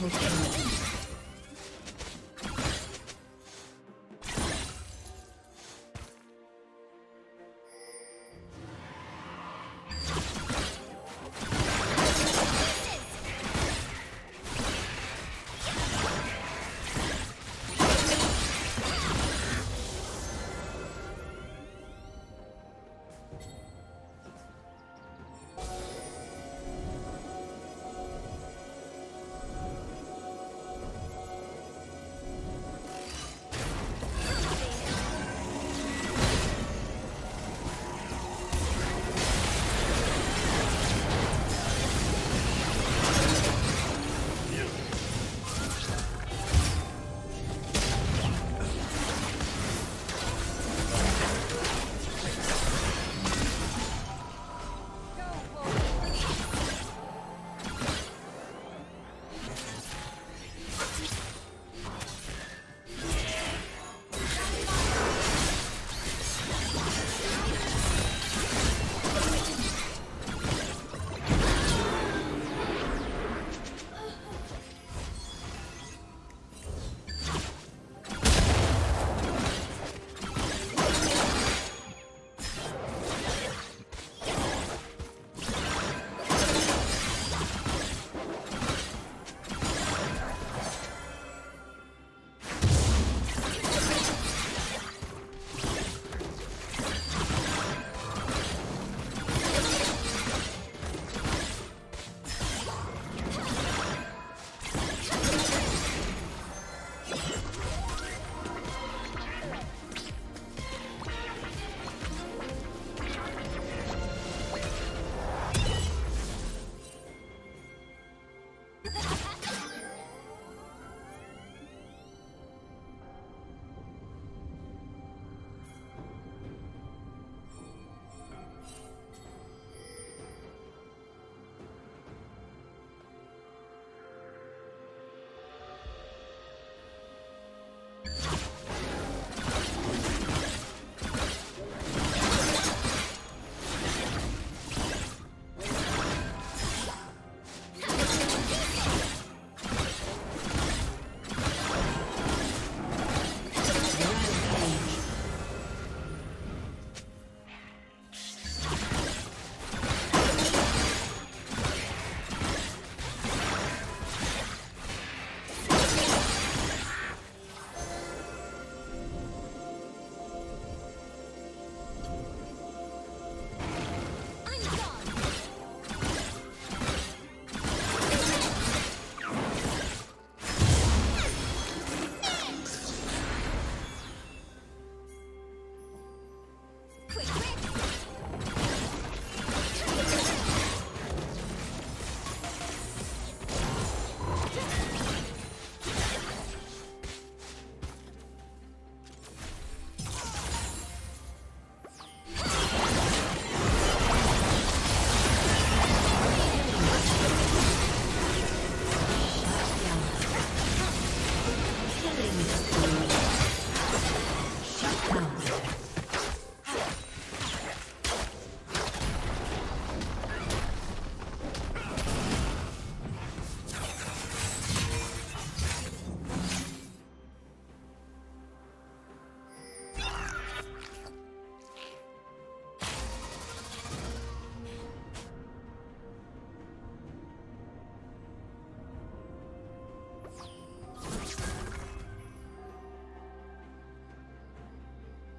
Double kill.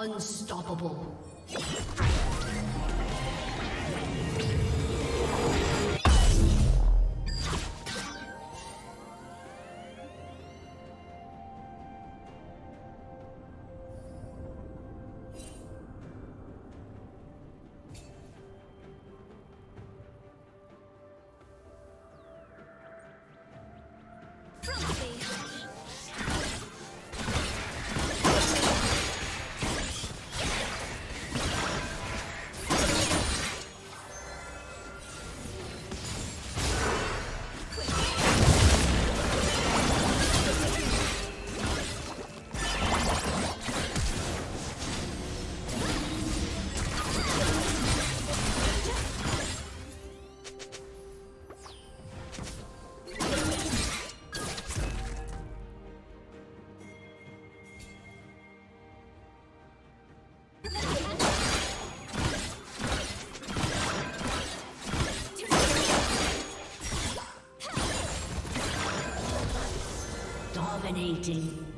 Unstoppable. Dominating.